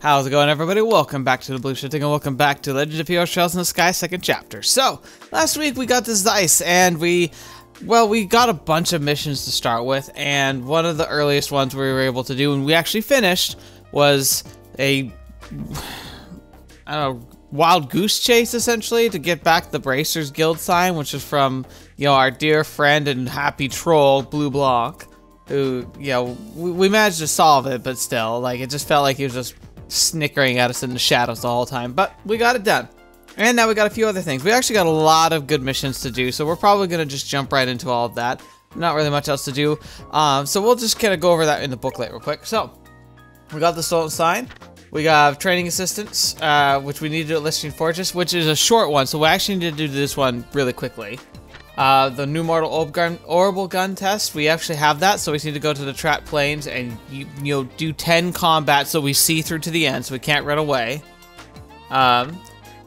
How's it going, everybody? Welcome back to the Blue Shifting, and welcome back to Legend of Heroes Trails in the Sky second chapter. So, last week we got this Zeiss, and we, well, we got a bunch of missions to start with, and one of the earliest ones we were able to do, and we actually finished, was a, I don't know, wild goose chase, essentially, to get back the Bracers Guild sign, which is from, you know, our dear friend and happy troll, Bleublanc, who, you know, we managed to solve it, but still, like, it just felt like he was just snickering at us in the shadows the whole time, but we got it done. And now we got a few other things. We actually got a lot of good missions to do, so we're probably going to just jump right into all of that. Not really much else to do. Um, so we'll just kind of go over that in the booklet real quick. So, we got the Stolen Sign. We got Training Assistance, uh, which we need to do at Leiston Fortress, which is a short one, so we actually need to do this one really quickly. Uh, the new mortal orb gun, orbital gun test, we actually have that, so we need to go to the Tratt Plains and you, you know do 10 combat so we see through to the end, so we can't run away. Um,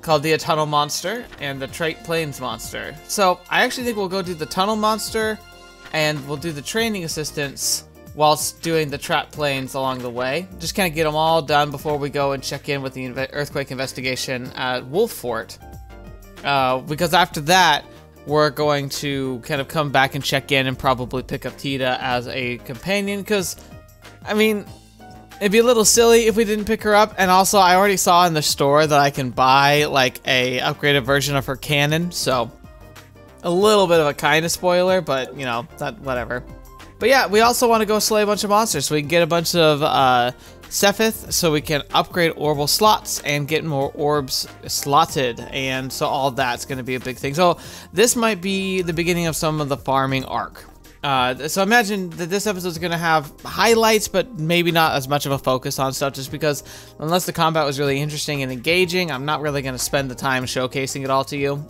called the Tunnel Monster and the Tratt Plains Monster. So I actually think we'll go do the Tunnel Monster and we'll do the training assistance whilst doing the Tratt Plains along the way. Just kind of get them all done before we go and check in with the earthquake investigation at Wolf Fort. Uh, because after that, we're going to kind of come back and check in and probably pick up Tita as a companion because, I mean, it'd be a little silly if we didn't pick her up. And also, I already saw in the store that I can buy like a upgraded version of her cannon, so a little bit of a kind of spoiler, but you know, that whatever. But yeah, we also want to go slay a bunch of monsters so we can get a bunch of uh, Sepith so we can upgrade orbital slots and get more orbs slotted. And so all that's going to be a big thing. So this might be the beginning of some of the farming arc. Uh, so imagine that this episode is going to have highlights, but maybe not as much of a focus on stuff, just because unless the combat was really interesting and engaging, I'm not really going to spend the time showcasing it all to you.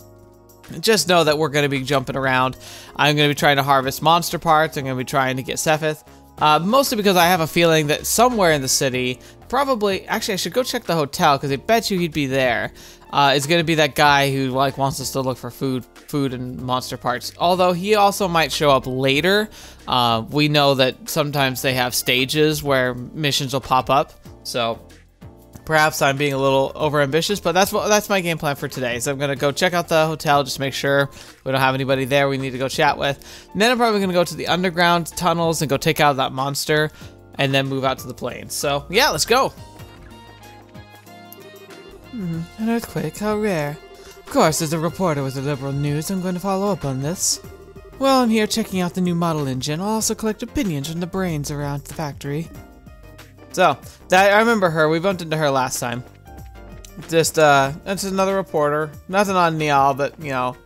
Just know that we're going to be jumping around. I'm going to be trying to harvest monster parts. I'm going to be trying to get Sepith. Uh, mostly because I have a feeling that somewhere in the city, probably, actually I should go check the hotel because I bet you he'd be there. Uh, is going to be that guy who like wants us to look for food, food and monster parts. Although he also might show up later. Uh, we know that sometimes they have stages where missions will pop up. So Perhaps I'm being a little overambitious, but that's what that's my game plan for today. So I'm gonna go check out the hotel, just make sure we don't have anybody there we need to go chat with. And then I'm probably gonna go to the underground tunnels and go take out that monster, and then move out to the plains. So yeah, let's go. Hmm, an earthquake? How rare. Of course, as a reporter with the Liberl News, I'm going to follow up on this. While I'm here checking out the new model engine, I'll also collect opinions from the brains around the factory. So, that I remember her. We bumped into her last time. Just, uh, that's another reporter. Nothing on Nial, but, you know,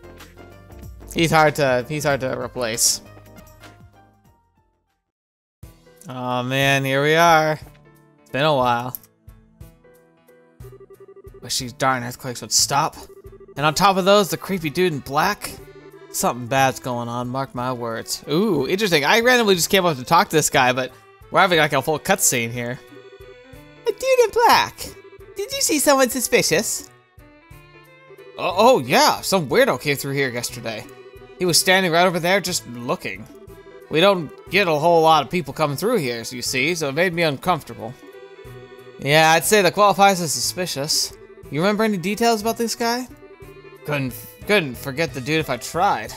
he's hard to, he's hard to replace. Oh man, here we are. It's been a while. Wish these darn earthquakes would stop. And on top of those, the creepy dude in black. Something bad's going on, mark my words. Ooh, interesting. I randomly just came up to talk to this guy, but we're having like a full cutscene here. A dude in black. Did you see someone suspicious? Oh, oh, yeah, some weirdo came through here yesterday. He was standing right over there just looking. We don't get a whole lot of people coming through here, as you see, so it made me uncomfortable. Yeah, I'd say that qualifies as suspicious. You remember any details about this guy? Couldn't, couldn't forget the dude if I tried.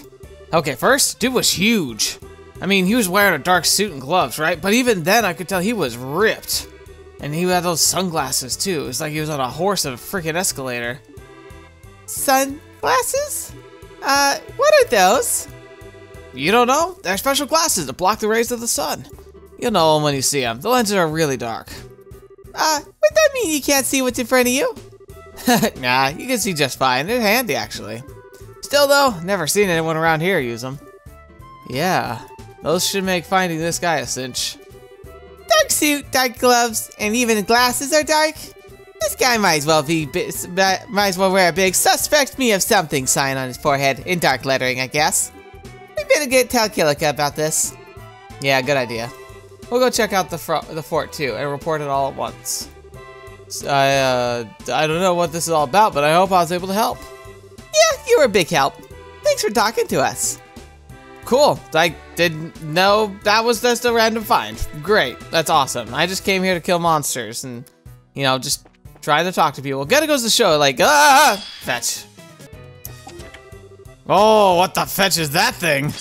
Okay, first, dude was huge. I mean, he was wearing a dark suit and gloves, right? But even then, I could tell he was ripped. And he had those sunglasses, too. It was like he was on a horse at a freaking escalator. Sunglasses? Uh, what are those? You don't know? They're special glasses to block the rays of the sun. You'll know them when you see them. The lenses are really dark. Uh, would that mean you can't see what's in front of you? nah, you can see just fine. They're handy, actually. Still, though, never seen anyone around here use them. Yeah, those should make finding this guy a cinch. Dark suit, dark gloves, and even glasses are dark. This guy might as well be might as well wear a big "Suspect Me of Something" sign on his forehead in dark lettering, I guess. We better get tell Kilika about this. Yeah, good idea. We'll go check out the the fort too and report it all at once. I uh, I don't know what this is all about, but I hope I was able to help. Yeah, you were a big help. Thanks for talking to us. Cool. I didn't know that was just a random find. Great. That's awesome. I just came here to kill monsters and you know, just try to talk to people. Gotta goes to show, like, ah, fetch. Oh, what the fetch is that thing?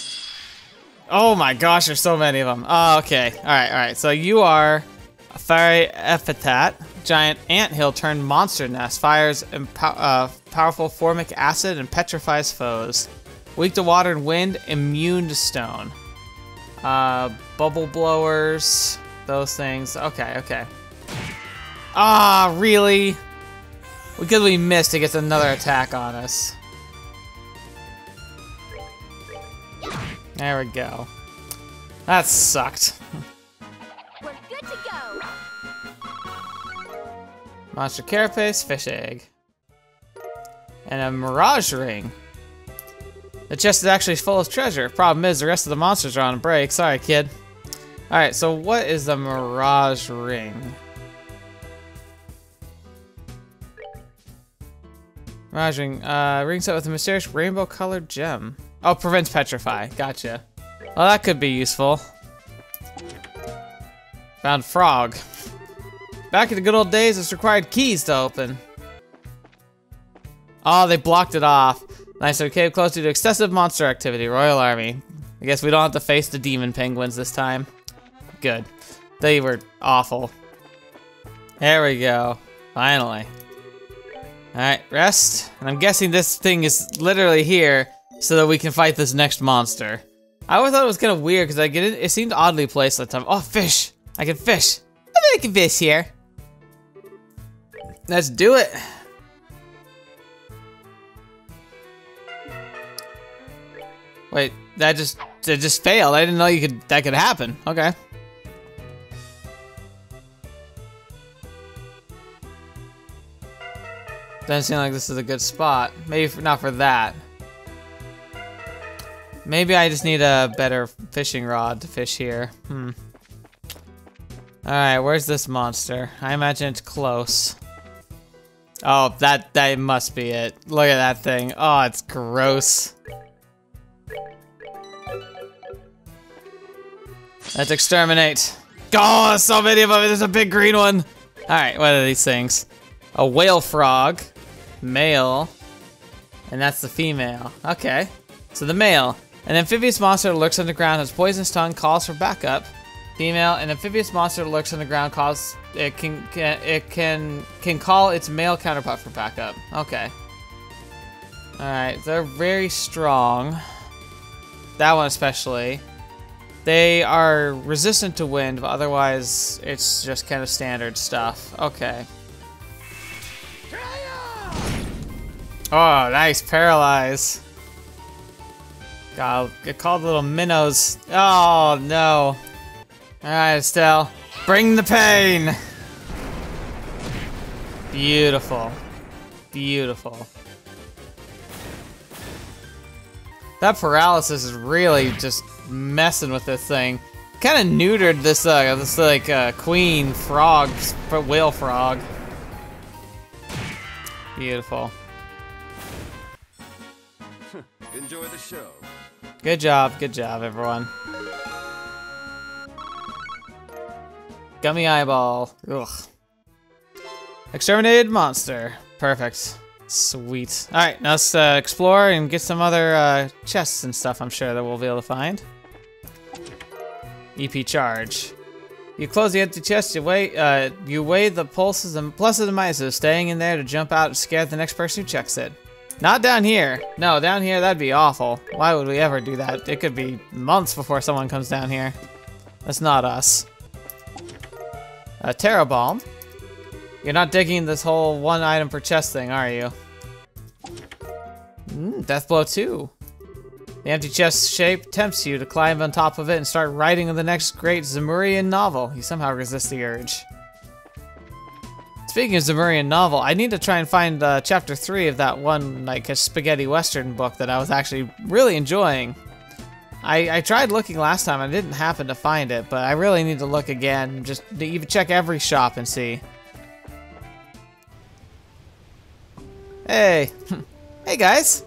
Oh my gosh, there's so many of them. Oh, okay. All right, all right. So you are a fiery epithet, giant anthill turned monster nest, fires uh, powerful formic acid and petrifies foes. Weak to water and wind, immune to stone. Uh, bubble blowers, those things. Okay, okay. Ah, really? Because we missed, it gets another attack on us. There we go. That sucked. We're good to go. Monster carapace, fish egg. And a mirage ring. The chest is actually full of treasure. Problem is, the rest of the monsters are on break. Sorry, kid. Alright, so what is the mirage ring? Mirage ring. Uh, ring set with a mysterious rainbow colored gem. Oh, prevents petrify. Gotcha. Well, that could be useful. Found frog. Back in the good old days, this required keys to open. Oh, they blocked it off. Nice, so cave close due to excessive monster activity. Royal Army. I guess we don't have to face the demon penguins this time. Good. They were awful. There we go. Finally. Alright, rest. And I'm guessing this thing is literally here so that we can fight this next monster. I always thought it was kind of weird because I get it, it seemed oddly placed that time. Oh, fish! I can fish. I I can fish here. Let's do it. Wait, that just that just failed. I didn't know you could that could happen. Okay. Doesn't seem like this is a good spot. Maybe for, not for that. Maybe I just need a better fishing rod to fish here. Hmm. Alright, where's this monster? I imagine it's close. Oh, that, that must be it. Look at that thing. Oh, it's gross. Let's exterminate. Oh, so many of them. There's a big green one. Alright, what are these things? A whale frog male, and that's the female. Okay, so the male. An amphibious monster lurks underground, has poisonous tongue, calls for backup. Female, an amphibious monster lurks underground, calls it can, can it can can call its male counterpart for backup. Okay. All right, they're very strong. That one especially. They are resistant to wind, but otherwise it's just kind of standard stuff. Okay. Oh, nice. Paralyze. God, get called little minnows. Oh, no. Alright, Estelle. Bring the pain! Beautiful. Beautiful. That paralysis is really just messing with this thing. Kind of neutered this, uh, this like, uh, queen frog, whale frog. Beautiful. Enjoy the show. Good job, good job, everyone. Gummy eyeball. Ugh. Exterminated monster. Perfect. Sweet. Alright, now let's uh, explore and get some other uh, chests and stuff I'm sure that we'll be able to find. EP charge. You close the empty chest, you weigh, uh, you weigh the pulses and pluses and minuses, staying in there to jump out and scare the next person who checks it. Not down here. No, down here, that'd be awful. Why would we ever do that? It could be months before someone comes down here. That's not us. A Teara Balm. You're not digging this whole one item per chest thing, are you? Mm, Death Blow 2. The empty chest shape tempts you to climb on top of it and start writing the next great Zemurian novel. You somehow resist the urge. Speaking of Zemurian novel, I need to try and find uh, chapter three of that one like a spaghetti western book that I was actually really enjoying. I, I tried looking last time, I didn't happen to find it, but I really need to look again, just to even check every shop and see. Hey, hey guys,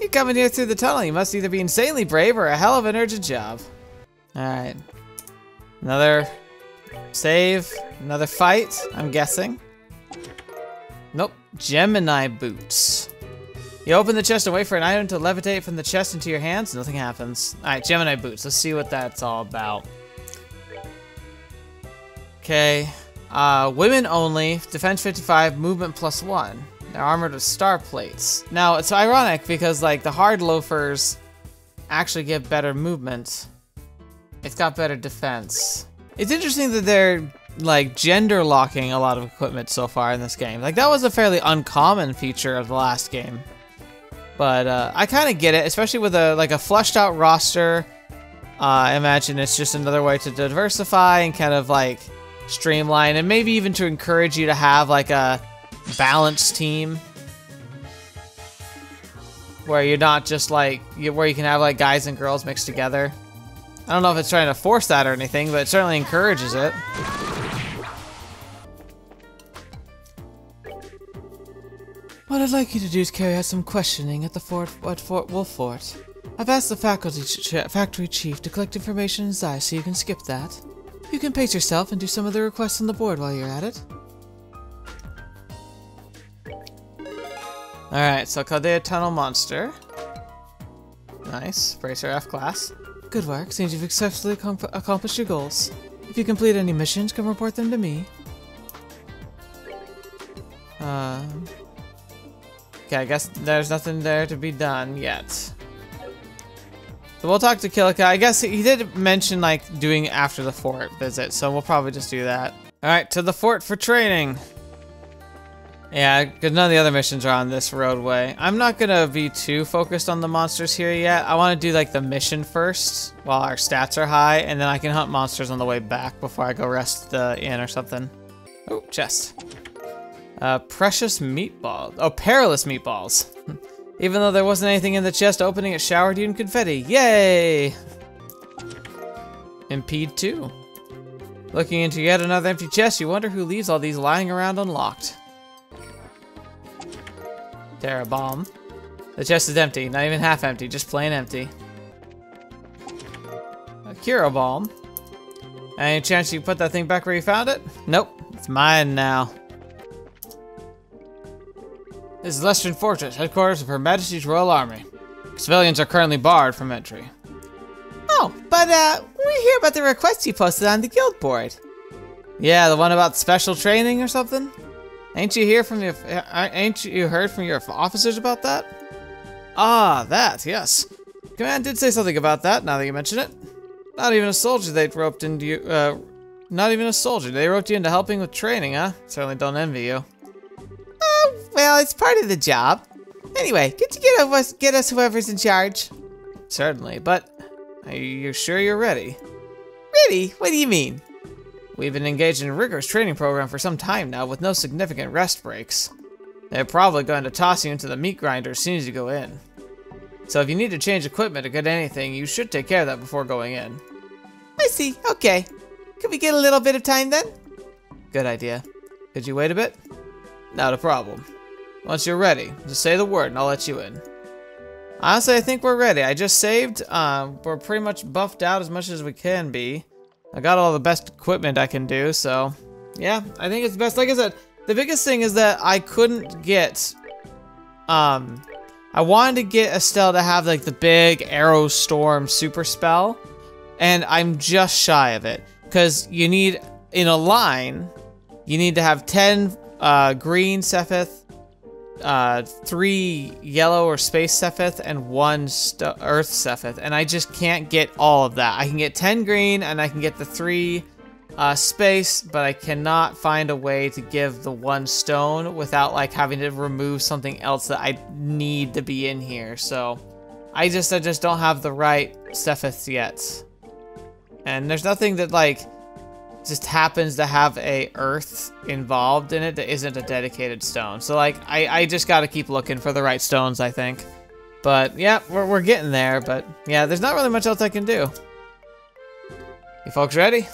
you coming here through the tunnel? You must either be insanely brave or a hell of an urgent job. All right, another save, another fight. I'm guessing. Nope. Gemini boots. You open the chest and wait for an item to levitate from the chest into your hands. Nothing happens. All right, Gemini boots. Let's see what that's all about. Okay. Uh, women only. Defense 55. Movement plus one. They're armored with star plates. Now, it's ironic because, like, the hard loafers actually get better movement. It's got better defense. It's interesting that they're like gender locking a lot of equipment so far in this game. Like that was a fairly uncommon feature of the last game. But uh, I kind of get it, especially with a like a flushed out roster. Uh, I imagine it's just another way to diversify and kind of like streamline and maybe even to encourage you to have like a balanced team where you're not just like where you can have like guys and girls mixed together. I don't know if it's trying to force that or anything, but it certainly encourages it. What I'd like you to do is carry out some questioning at the fort at Fort Wolf Fort. I've asked the faculty ch factory chief to collect information in Zeiss, so you can skip that. You can pace yourself and do some of the requests on the board while you're at it. Alright, so Caldea Tunnel Monster. Nice. Bracer F class. Good work. Seems you've successfully accomplished your goals. If you complete any missions, come report them to me. Um... Okay, I guess there's nothing there to be done yet. So we'll talk to Kilika. I guess he did mention, like, doing after the fort visit, so we'll probably just do that. Alright, to the fort for training. Yeah, because none of the other missions are on this roadway. I'm not going to be too focused on the monsters here yet. I want to do, like, the mission first while our stats are high, and then I can hunt monsters on the way back before I go rest the inn or something. Oh, chest. Uh, precious meatballs. Oh, perilous meatballs. Even though there wasn't anything in the chest opening, it showered you in confetti. Yay! Impede 2. Looking into yet another empty chest, you wonder who leaves all these lying around unlocked. Teara Balm. The chest is empty, not even half empty, just plain empty. A Curia Balm. Any chance you put that thing back where you found it? Nope, it's mine now. This is Leiston Fortress, headquarters of Her Majesty's Royal Army. Civilians are currently barred from entry. Oh, but uh, we hear about the request you posted on the guild board. Yeah, the one about special training or something? Ain't you hear from your, uh, ain't you heard from your officers about that? Ah, that, yes. Command did say something about that, now that you mention it. Not even a soldier they roped into you, uh, not even a soldier. They roped you into helping with training, huh? Certainly don't envy you. Well, it's part of the job. Anyway, could you get us, get us whoever's in charge? Certainly, but are you sure you're ready? Ready? What do you mean? We've been engaged in a rigorous training program for some time now with no significant rest breaks. They're probably going to toss you into the meat grinder as soon as you go in. So if you need to change equipment or get anything, you should take care of that before going in. I see. Okay. Could we get a little bit of time then? Good idea. Could you wait a bit? Not a problem. Once you're ready, just say the word and I'll let you in. Honestly, I think we're ready. I just saved. Uh, we're pretty much buffed out as much as we can be. I got all the best equipment I can do, so... Yeah, I think it's the best. Like I said, the biggest thing is that I couldn't get... Um... I wanted to get Estelle to have, like, the big Arrow Storm super spell. And I'm just shy of it. Because you need, in a line, you need to have 10 uh, green Sepith, uh, three yellow or space Sepith and one earth Sepith, and I just can't get all of that. I can get 10 green and I can get the three uh, space, but I cannot find a way to give the one stone without like having to remove something else that I need to be in here. So I just I just don't have the right Sepith yet. And there's nothing that like just happens to have a earth involved in it that isn't a dedicated stone. So like, I, I just gotta keep looking for the right stones, I think. But yeah, we're, we're getting there, but yeah, there's not really much else I can do. You folks ready?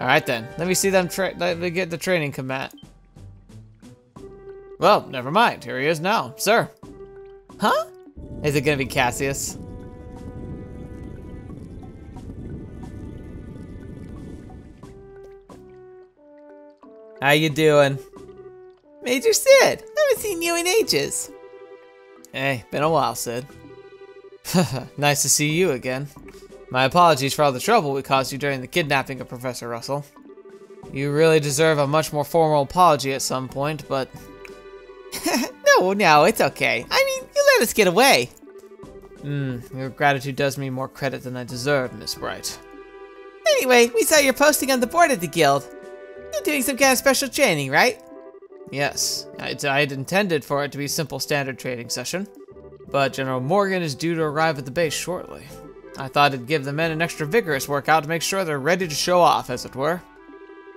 Alright then, let me see them let me get the training combat. Well, never mind, here he is now. Sir. Huh? Is it gonna be Cassius? How you doing? Major Sid, I haven't seen you in ages. Hey, been a while, Sid. nice to see you again. My apologies for all the trouble we caused you during the kidnapping of Professor Russell. You really deserve a much more formal apology at some point, but... no, no, it's okay. I mean, you let us get away. Hmm, your gratitude does me more credit than I deserve, Miss Bright. Anyway, we saw your posting on the board at the guild. You're doing some kind of special training, right? Yes, I had intended for it to be a simple standard training session, but General Morgan is due to arrive at the base shortly. I thought it'd give the men an extra vigorous workout to make sure they're ready to show off, as it were.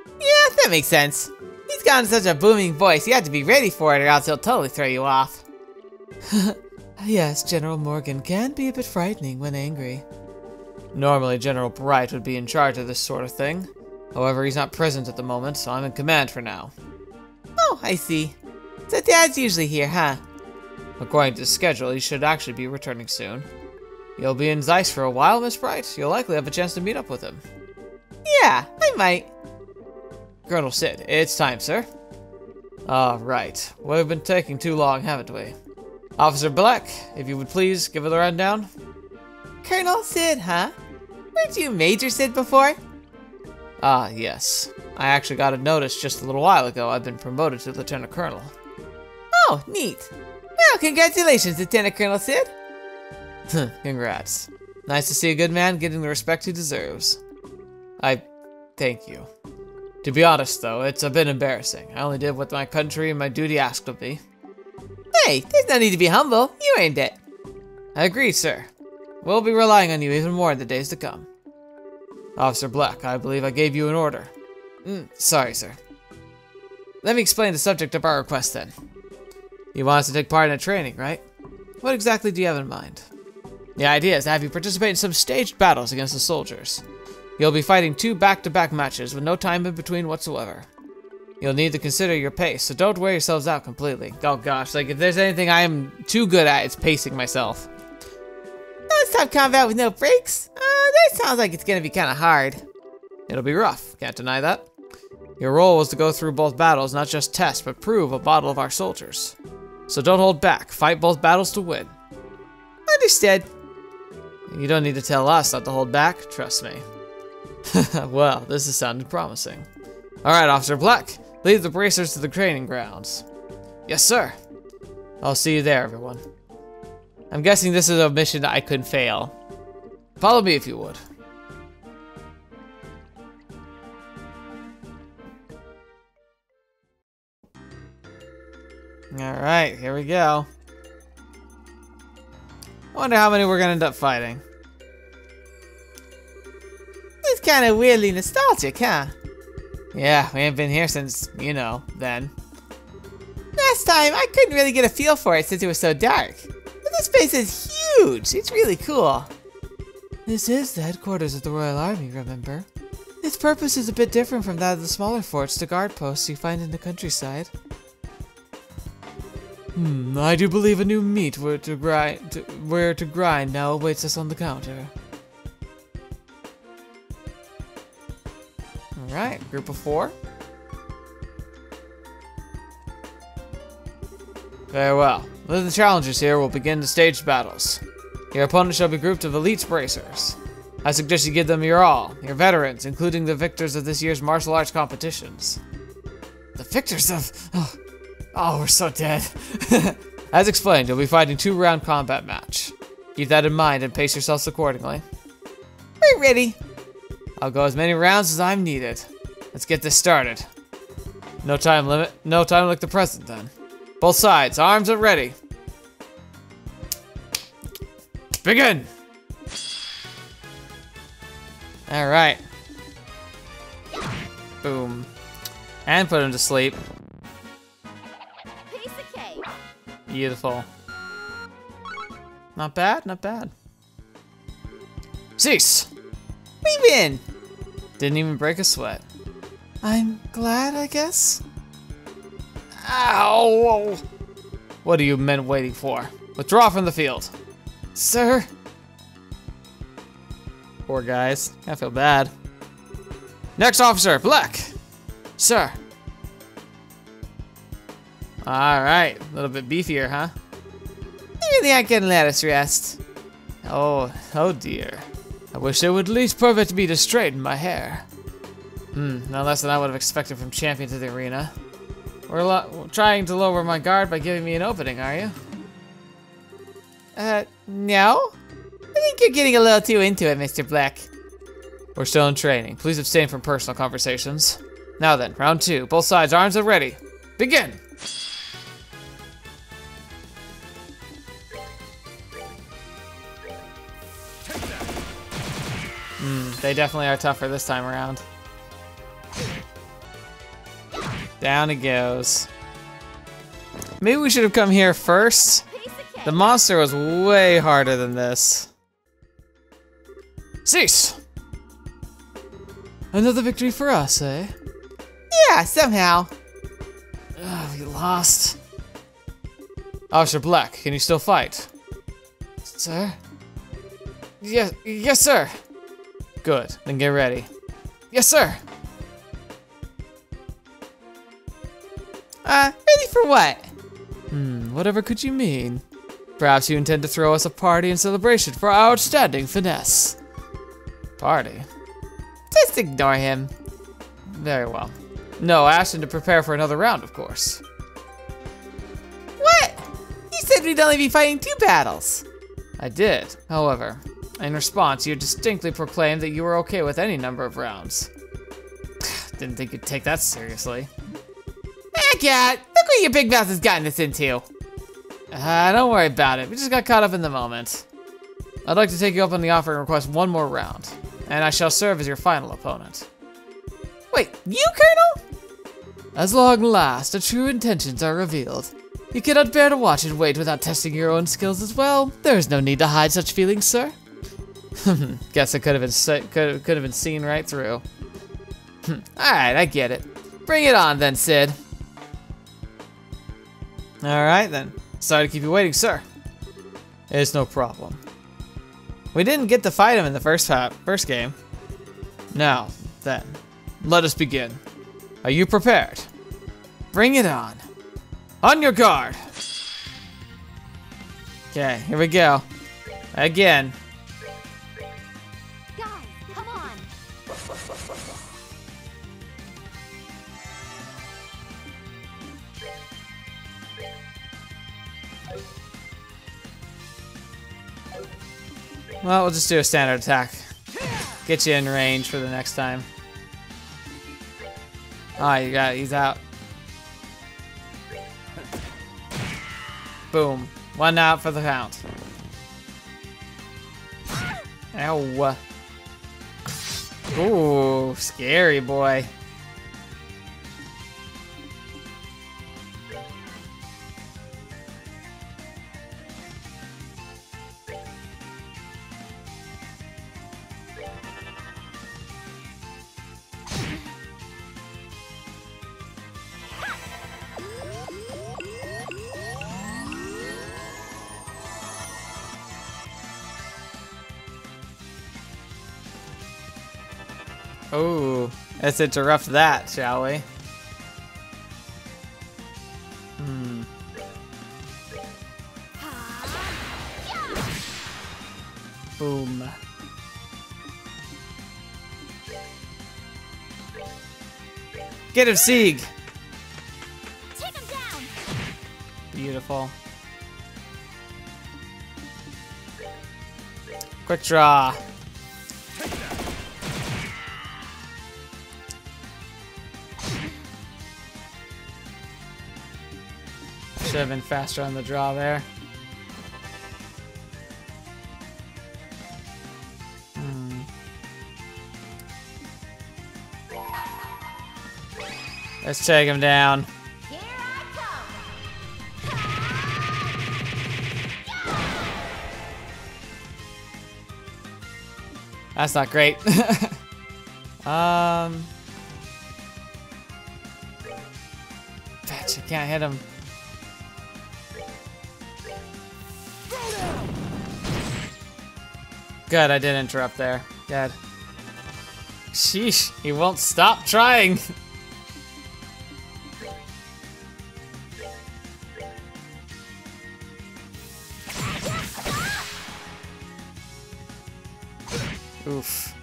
Yeah, that makes sense. He's got such a booming voice, you have to be ready for it or else he'll totally throw you off. yes, General Morgan can be a bit frightening when angry. Normally, General Bright would be in charge of this sort of thing. However, he's not present at the moment, so I'm in command for now. Oh, I see. So Dad's usually here, huh? According to schedule, he should actually be returning soon. You'll be in Zeiss for a while, Miss Bright. You'll likely have a chance to meet up with him. Yeah, I might. Colonel Sid, it's time, sir. All right. We've been taking too long, haven't we? Officer Black, if you would please give it a rundown. Colonel Sid, huh? Weren't you Major Sid before? Ah, yes. I actually got a notice just a little while ago. I've been promoted to Lieutenant Colonel. Oh, neat. Well, congratulations, Lieutenant Colonel Sid. Congrats. Nice to see a good man getting the respect he deserves. I thank you. To be honest, though, it's a bit embarrassing. I only did what my country and my duty asked of me. Hey, there's no need to be humble. You earned it. I agree, sir. We'll be relying on you even more in the days to come. Officer Black, I believe I gave you an order. Mm, sorry, sir. Let me explain the subject of our request then. You want us to take part in a training, right? What exactly do you have in mind? The idea is to have you participate in some staged battles against the soldiers. You'll be fighting two back-to-back -back matches with no time in between whatsoever. You'll need to consider your pace, so don't wear yourselves out completely. Oh gosh, like if there's anything I am too good at, it's pacing myself. Non-stop combat with no breaks? Uh, that sounds like it's gonna be kinda hard. It'll be rough, can't deny that. Your role was to go through both battles, not just test, but prove a bottle of our soldiers. So don't hold back, fight both battles to win. Understood. You don't need to tell us not to hold back, trust me. well, this has sounded promising. Alright, Officer Black, lead the bracers to the training grounds. Yes, sir. I'll see you there, everyone. I'm guessing this is a mission that I could fail. Follow me if you would. Alright, here we go. Wonder how many we're gonna end up fighting. It's kind of weirdly nostalgic, huh? Yeah, we haven't been here since, you know, then. Last time, I couldn't really get a feel for it since it was so dark. Place is huge. It's really cool. This is the headquarters of the Royal Army, remember? Its purpose is a bit different from that of the smaller forts to guard posts you find in the countryside. Hmm, I do believe a new meat where to grind, to, where to grind now awaits us on the counter. Alright, group of four. Very well. With the challengers here, we'll begin the staged battles. Your opponents shall be grouped of elite bracers. I suggest you give them your all, your veterans, including the victors of this year's martial arts competitions. The victors of... Oh, Oh, we're so dead. As explained, you'll be fighting two-round combat match. Keep that in mind and pace yourselves accordingly. We're ready. I'll go as many rounds as I'm needed. Let's get this started. No time limit, no time like the present then. Both sides, arms are ready. Begin! Alright. Boom. And put him to sleep. Beautiful. Not bad, not bad. Cease! We win! Didn't even break a sweat. I'm glad, I guess? Ow! What are you men waiting for? Withdraw from the field. Sir? Poor guys. I feel bad. Next officer, Black. Sir. All right, a little bit beefier, huh? You really aren't gonna let us rest. Oh, oh dear. I wish they would at least permit me to straighten my hair. Hmm, no less than I would have expected from champions of the arena. We're lo- trying to lower my guard by giving me an opening, are you? Uh, no? I think you're getting a little too into it, Mr. Black. We're still in training. Please abstain from personal conversations. Now then, round two. Both sides, arms are ready. Begin! Hmm, they definitely are tougher this time around. Down it goes. Maybe we should have come here first. The monster was way harder than this. Cease! Another victory for us, eh? Yeah, somehow. Ugh, we lost. Officer Black, can you still fight? Sir? Yes, yes, sir. Good, then get ready. Yes, sir. Uh, ready for what? Hmm, whatever could you mean? Perhaps you intend to throw us a party in celebration for our outstanding finesse. Party? Just ignore him. Very well. No, I asked him to prepare for another round, of course. What? You said we'd only be fighting two battles. I did, however. In response, you distinctly proclaimed that you were okay with any number of rounds. Didn't think you'd take that seriously. Heck yeah, look what your big mouth has gotten us into. Uh, don't worry about it. We just got caught up in the moment. I'd like to take you up on the offer and request one more round, and I shall serve as your final opponent. Wait, you, Colonel? As long last, the true intentions are revealed. You cannot bear to watch and wait without testing your own skills as well. There is no need to hide such feelings, sir. Guess I could have been could could have been seen right through. All right, I get it. Bring it on then, Sid. All right then. Sorry to keep you waiting, sir. It's no problem. We didn't get to fight him in the first first game. Now, then, let us begin. Are you prepared? Bring it on. On your guard. Okay, here we go. Again. Well, we'll just do a standard attack. Get you in range for the next time. Ah, oh, you got it. He's out. Boom. One out for the count. Ow. Ooh, scary boy. Oh, let's interrupt that, shall we? Hmm. Boom. Get him, Sieg! Take him down. Beautiful. Quick draw. Should have been faster on the draw there. Hmm. Let's take him down. That's not great. um. Fetch, I can't hit him. Good, I did interrupt there. Good. Sheesh, he won't stop trying. Oof.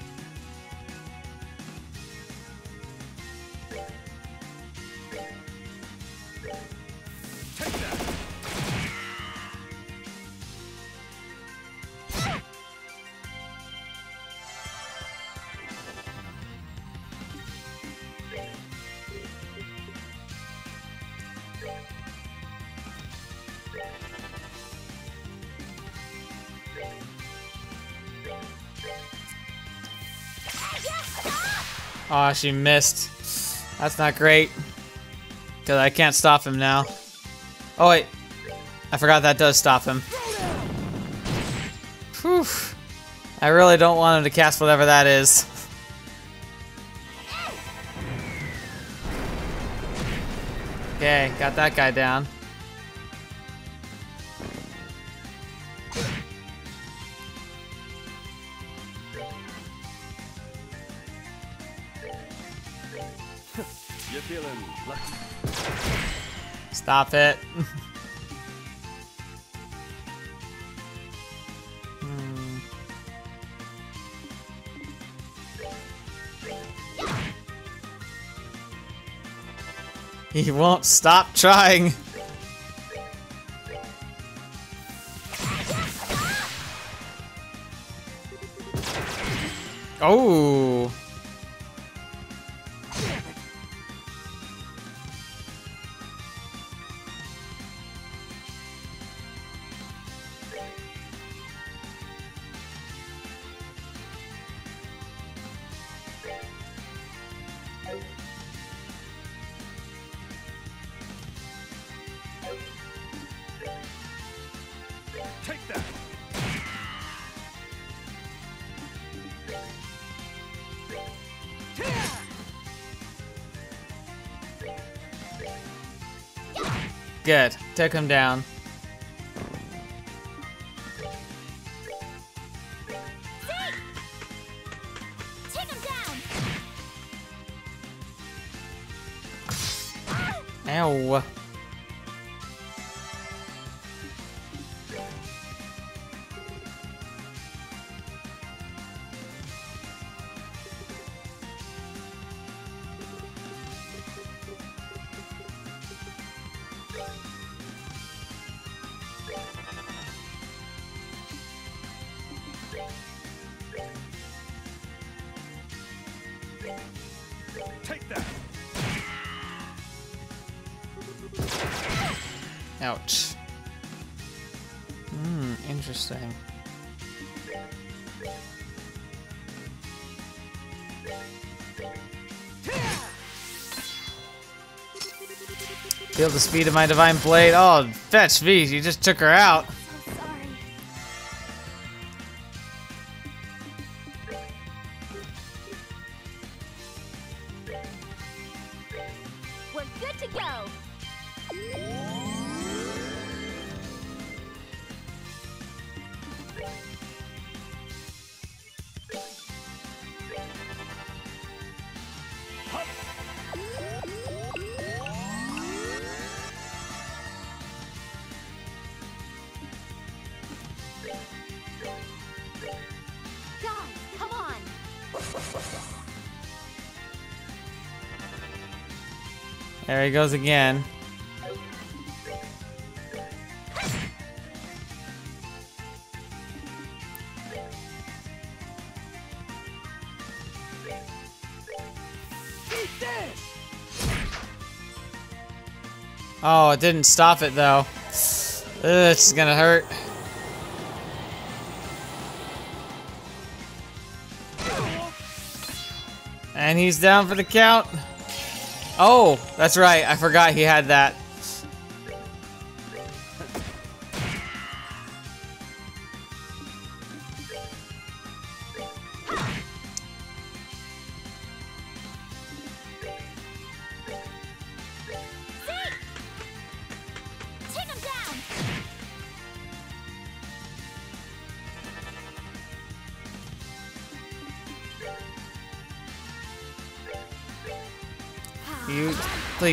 Oh, she missed. That's not great. Because I can't stop him now. Oh, wait. I forgot that does stop him. Whew. I really don't want him to cast whatever that is. Okay, got that guy down. Stop it. Hmm. He won't stop trying. Oh. Good. Took him down. Take that. Ouch. Hmm, interesting. Feel the speed of my divine blade. Oh, fetch V, you just took her out. There he goes again. Oh, it didn't stop it though. Ugh, This is gonna hurt. And he's down for the count. Oh, that's right. I forgot he had that.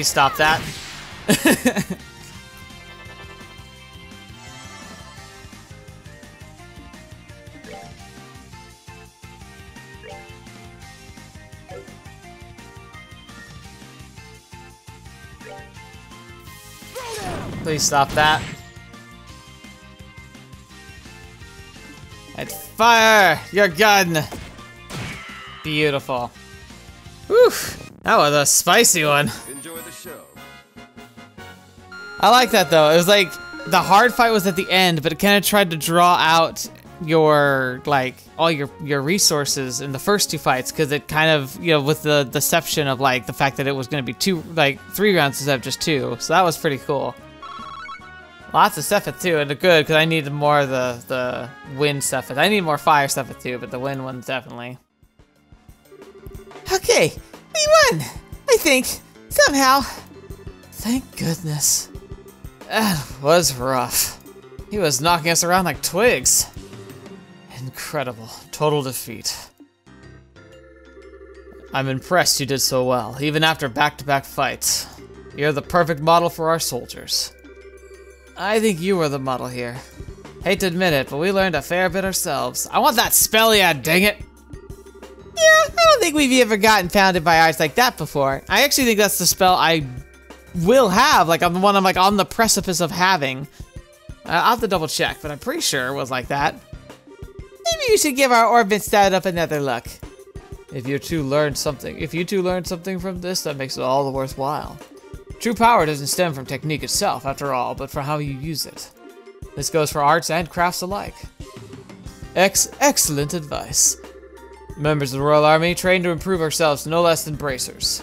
Please stop that. Please stop that. And fire your gun. Beautiful. Oof, that was a spicy one. I like that though. It was like the hard fight was at the end, but it kind of tried to draw out your like all your your resources in the first two fights because it kind of you know with the deception of like the fact that it was going to be two like three rounds instead of just two. So that was pretty cool. Lots of Sepith too, and good because I needed more of the the wind Sepith. I need more fire Sepith too, but the wind ones definitely. Okay, we won. I think somehow. Thank goodness. That was rough. He was knocking us around like twigs. Incredible. Total defeat. I'm impressed you did so well, even after back-to-back fights. You're the perfect model for our soldiers. I think you were the model here. Hate to admit it, but we learned a fair bit ourselves. I want that spell, yeah, dang it! Yeah, I don't think we've ever gotten founded by eyes like that before. I actually think that's the spell I will have. Like, I'm the one I'm like on the precipice of having. Uh, I'll have to double check, but I'm pretty sure it was like that. Maybe you should give our orbit startup another look. If you two learned something, if you two learned something from this, that makes it all the worthwhile. True power doesn't stem from technique itself, after all, but from how you use it. This goes for arts and crafts alike. Ex excellent advice. Members of the Royal Army train to improve ourselves no less than bracers,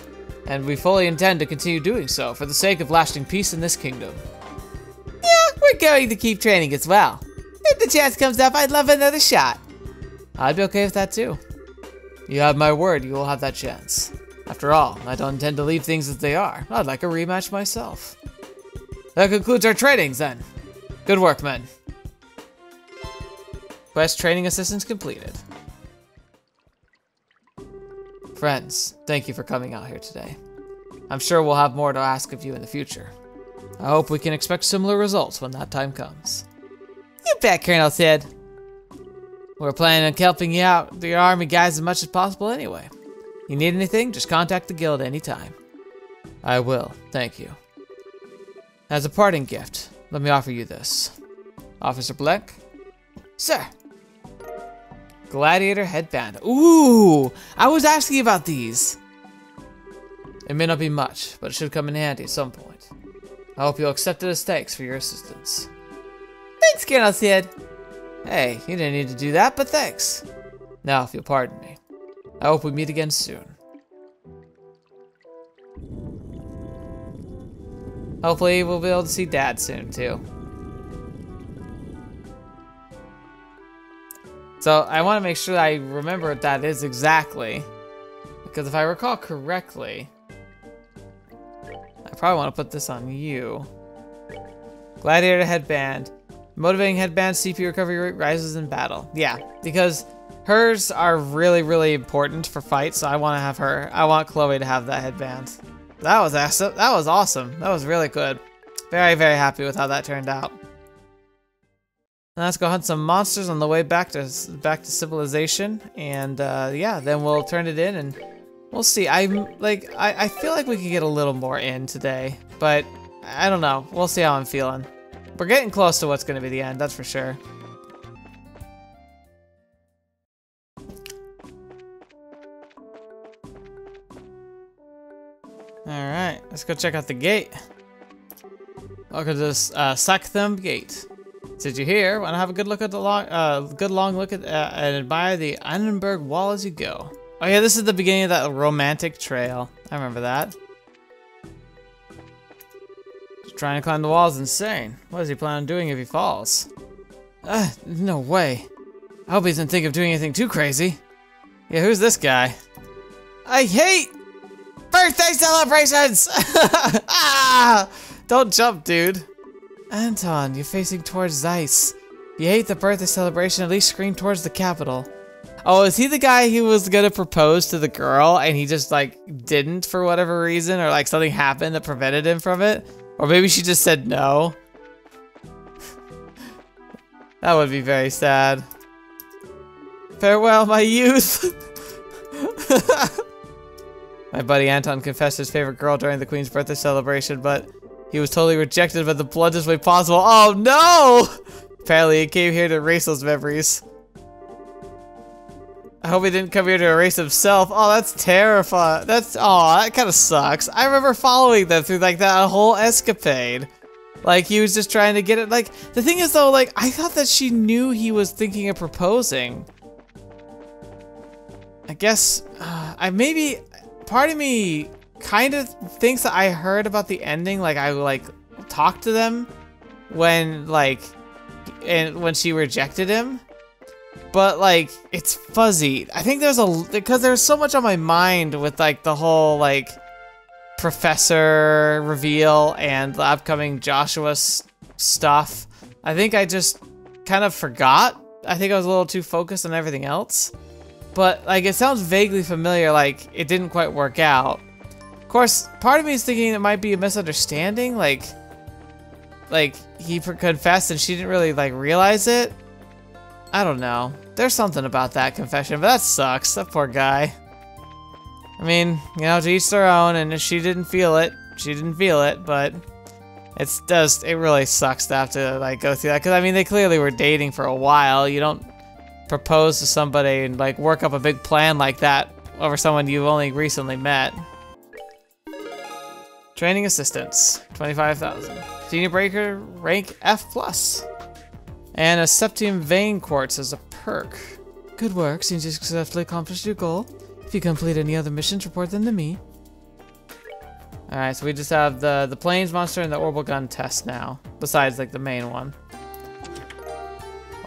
and we fully intend to continue doing so for the sake of lasting peace in this kingdom. Yeah, we're going to keep training as well. If the chance comes up, I'd love another shot. I'd be okay with that too. You have my word, you will have that chance. After all, I don't intend to leave things as they are. I'd like a rematch myself. That concludes our trainings then. Good work, men. Quest training assistance completed. Friends, thank you for coming out here today. I'm sure we'll have more to ask of you in the future. I hope we can expect similar results when that time comes. You bet, Colonel Sid. We're planning on helping you out, the army guys, as much as possible anyway. You need anything, just contact the guild anytime. I will, thank you. As a parting gift, let me offer you this. Officer Blank? Sir. Gladiator headband. Ooh, I was asking about these. It may not be much, but it should come in handy at some point. I hope you'll accept it as thanks for your assistance. Thanks, Colonel Sid. Hey, you didn't need to do that, but thanks. Now, if you'll pardon me, I hope we meet again soon. Hopefully, we'll be able to see Dad soon, too. So, I want to make sure I remember what that is exactly. Because if I recall correctly, I probably want to put this on you. Gladiator headband. Motivating headband, CP recovery rate rises in battle. Yeah, because hers are really, really important for fights, so I want to have her. I want Kloe to have that headband. That was awesome. That was awesome. That was really good. Very, very happy with how that turned out. Let's go hunt some monsters on the way back to back to civilization, and uh, yeah, then we'll turn it in and we'll see. I'm like, I, I feel like we could get a little more in today, but I don't know. We'll see how I'm feeling. We're getting close to what's going to be the end, that's for sure. Alright, let's go check out the gate. Welcome to this uh, Sanktheim Gate. Did you hear? Want to have a good look at the long, uh, good long look at uh, and admire the Annenberg Wall as you go. Oh yeah, this is the beginning of that romantic trail. I remember that. Just trying to climb the wall is insane. What does he plan on doing if he falls? Uh, no way. I hope he doesn't think of doing anything too crazy. Yeah, who's this guy? I hate birthday celebrations! ah! Don't jump, dude. Anton, you're facing towards Zeiss. You hate the birthday celebration, at least scream towards the capital. Oh, is he the guy who was gonna propose to the girl and he just like didn't for whatever reason or like something happened that prevented him from it? Or maybe she just said no? that would be very sad. Farewell, my youth! my buddy Anton confessed his favorite girl during the Queen's birthday celebration, but He was totally rejected by the bluntest way possible. Oh no! Apparently, he came here to erase those memories. I hope he didn't come here to erase himself. Oh, that's terrifying. That's oh, that kind of sucks. I remember following them through like that whole escapade. Like he was just trying to get it. Like the thing is though, like I thought that she knew he was thinking of proposing. I guess uh, I maybe part of me kind of thinks that I heard about the ending. Like I like talked to them when like and when she rejected him but like it's fuzzy. I think there's a because there's so much on my mind with like the whole like professor reveal and the upcoming Joshua stuff. I think I just kind of forgot. I think I was a little too focused on everything else. But like it sounds vaguely familiar like it didn't quite work out. Of course, part of me is thinking it might be a misunderstanding like like he confessed and she didn't really like realize it I don't know. There's something about that confession, but that sucks. That poor guy. I mean, you know, to each their own, and if she didn't feel it, she didn't feel it, but it's does it really sucks to have to like go through that because I mean they clearly were dating for a while. You don't propose to somebody and like work up a big plan like that over someone you've only recently met. Training assistance, twenty-five thousand. Senior breaker rank F. And a Septium Vein Quartz as a perk. Good work, seems you successfully accomplished your goal. If you complete any other missions, report them to me. Alright, so we just have the, the plains monster and the orbital gun test now. Besides, like, the main one.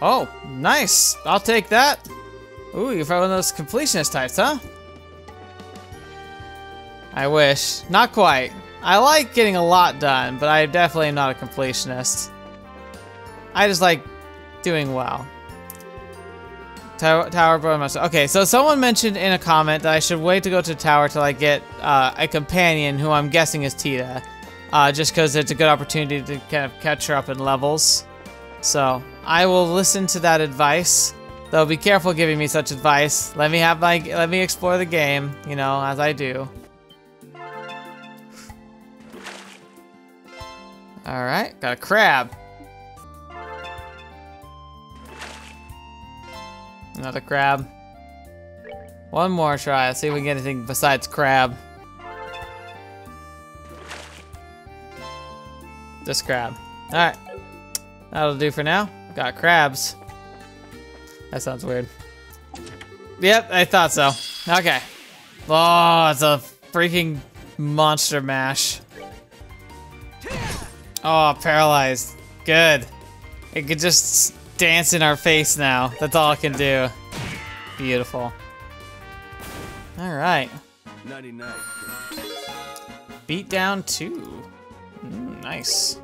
Oh, nice! I'll take that! Ooh, you're one of those completionist types, huh? I wish. Not quite. I like getting a lot done, but I definitely am not a completionist. I just like doing well. Tower, tower Burmaster. Okay, so someone mentioned in a comment that I should wait to go to tower till I get uh, a companion who I'm guessing is Tita. Uh, just because it's a good opportunity to kind of catch her up in levels. So, I will listen to that advice. Though be careful giving me such advice. Let me have my, let me explore the game, you know, as I do. Alright, got a crab. Another crab. One more try. See if we can get anything besides crab. Just crab. Alright. That'll do for now. Got crabs. That sounds weird. Yep, I thought so. Okay. Oh, it's a freaking monster mash. Oh, paralyzed. Good. It could just dance in our face now. That's all it can do. Beautiful. Alright. 99. Beat down two. Mm, nice.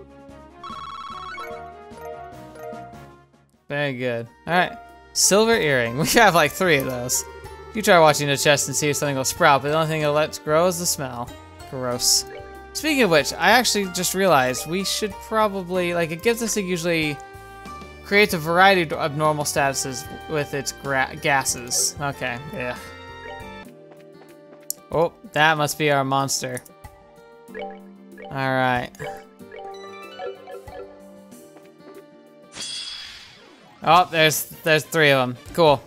Very good. Alright. Silver earring. We have like three of those. You try watching the chest and see if something will sprout, but the only thing it lets grow is the smell. Gross. Speaking of which, I actually just realized we should probably, like, it gives us a usually creates a variety of normal statuses with its gases. Okay, yeah. Oh, that must be our monster. Alright. Oh, there's there's three of them. Cool.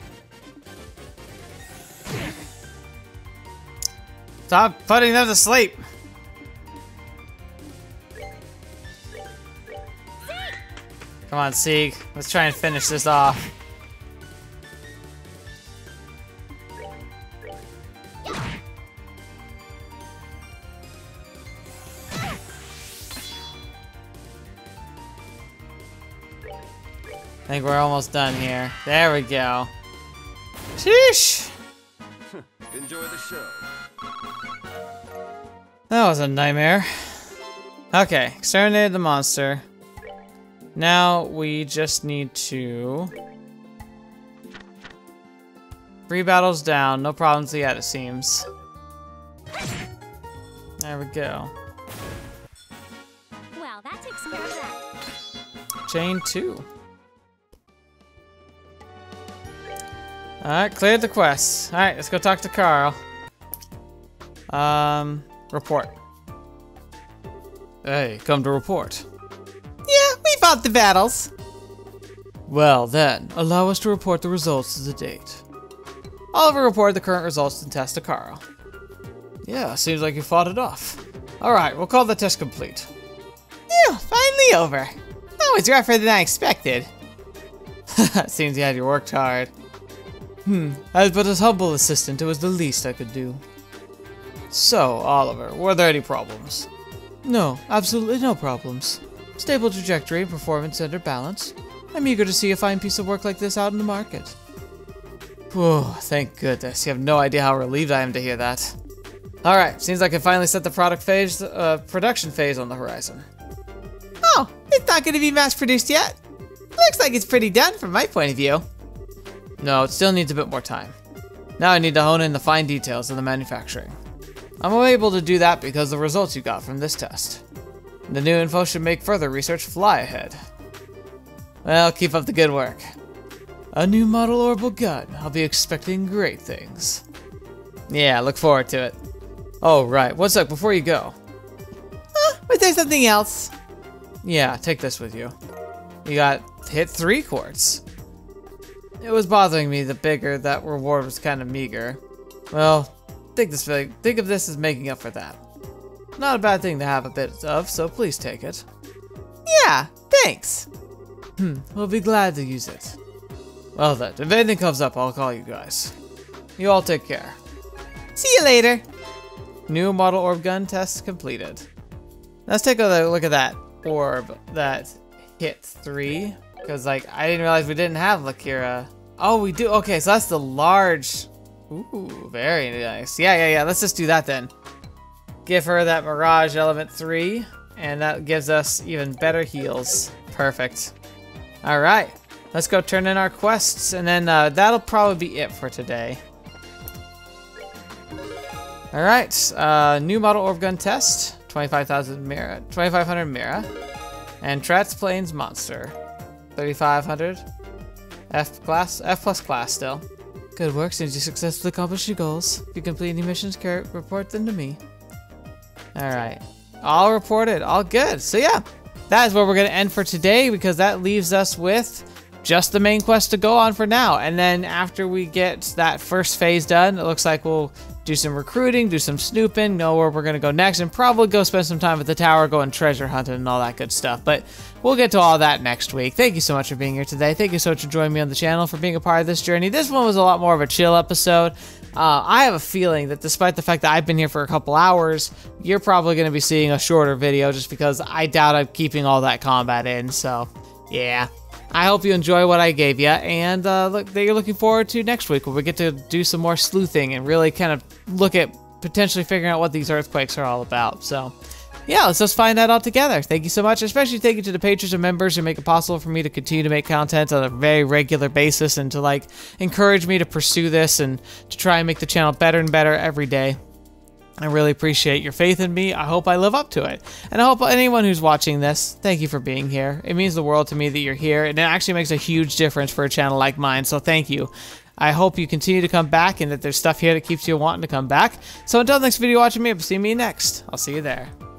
Stop putting them to sleep. Come on, Sieg. Let's try and finish this off. I think we're almost done here. There we go. Sheesh! Enjoy the show. That was a nightmare. Okay, exterminated the monster. Now we just need to... Three battles down, no problems yet it seems. There we go. Well, that takes care of that. Chain two. Alright, cleared the quest. Alright, let's go talk to Carl. Um, report. Hey, come to report. Yeah, fought the battles. Well then, allow us to report the results to the date. Oliver reported the current results to test to Kara. Yeah, seems like you fought it off. Alright, we'll call the test complete. Phew, finally over. That was rougher than I expected. Seems you had you worked hard. Hmm, as but as humble assistant, it was the least I could do. So, Oliver, were there any problems? No, absolutely no problems. Stable trajectory performance center balance. I'm eager to see a fine piece of work like this out in the market. Whew, thank goodness. You have no idea how relieved I am to hear that. Alright, seems like I finally set the product phase, uh, production phase on the horizon. Oh, it's not going to be mass produced yet. Looks like it's pretty done from my point of view. No, it still needs a bit more time. Now I need to hone in the fine details of the manufacturing. I'm able to do that because the results you got from this test. The new info should make further research fly ahead. Well, keep up the good work. A new model orbital gun. I'll be expecting great things. Yeah, look forward to it. Oh, right. One sec before you go. Huh, was there something else? Yeah, take this with you. You got hit three quartz. It was bothering me the bigger that reward was kind of meager. Well, think this think of this as making up for that. Not a bad thing to have a bit of, so please take it. Yeah, thanks. Hmm, we'll be glad to use it. Well then, if anything comes up, I'll call you guys. You all take care. See you later. New model orb gun test completed. Let's take a look at that orb that hit three. Because, like, I didn't realize we didn't have La Tiara. Oh, we do. Okay, so that's the large. Ooh, very nice. Yeah, yeah, yeah. Let's just do that then. Give her that Mirage Element 3. And that gives us even better heals. Perfect. Alright. Let's go turn in our quests. And then uh, that'll probably be it for today. Alright. Uh, new model orb gun test. 25,000 Mira. 2,500 Mira. And Tratt's Plains Monster. 3,500. F class, F plus class still. Good work, since you successfully accomplished your goals. If you complete any missions, report them to me. Alright. All reported, all good. So yeah, that is where we're gonna end for today because that leaves us with just the main quest to go on for now. And then after we get that first phase done, it looks like we'll do some recruiting, do some snooping, know where we're gonna go next, and probably go spend some time at the tower, going treasure hunting and all that good stuff. But we'll get to all that next week. Thank you so much for being here today. Thank you so much for joining me on the channel, for being a part of this journey. This one was a lot more of a chill episode. Uh, I have a feeling that despite the fact that I've been here for a couple hours, you're probably going to be seeing a shorter video just because I doubt I'm keeping all that combat in. So, yeah. I hope you enjoy what I gave you, and uh, look, that you're looking forward to next week where we get to do some more sleuthing and really kind of look at potentially figuring out what these earthquakes are all about. So, yeah, let's just find that out together. Thank you so much, especially thank you to the patrons and members who make it possible for me to continue to make content on a very regular basis and to like encourage me to pursue this and to try and make the channel better and better every day. I really appreciate your faith in me. I hope I live up to it. And I hope anyone who's watching this, thank you for being here. It means the world to me that you're here, and it actually makes a huge difference for a channel like mine, so thank you. I hope you continue to come back and that there's stuff here that keeps you wanting to come back. So until next video watching me, see me next. I'll see you there.